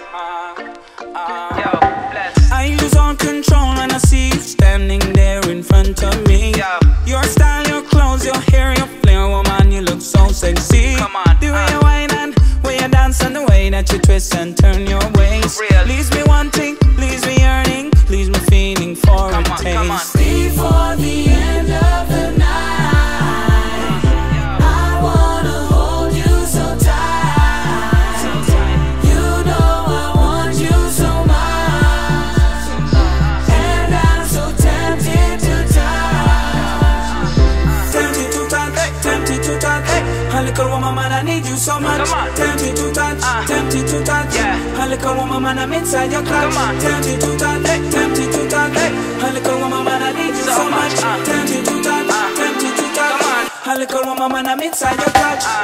Yo. I lose all control when I see you standing there in front of me. Yo. Your style, your clothes, your hair, your flair, woman, you look so sexy. Come on, the way uh. you whine and way you dance and the way that you twist and turn your waist. Real. Leaves me wanting, leaves me yearning, leaves me feeling for Come a on, taste. come on. Before the little woman, man, I need you so much. Tempted to touch, Uh. tempted to touch. Yeah. A little woman, man, I'm inside your clutch. Tempted to touch, tempted to touch. A little woman, man, I need you so, So much. uh. Tempted to touch, Uh. tempted to touch. A little woman, man, I'm inside your clutch. Uh.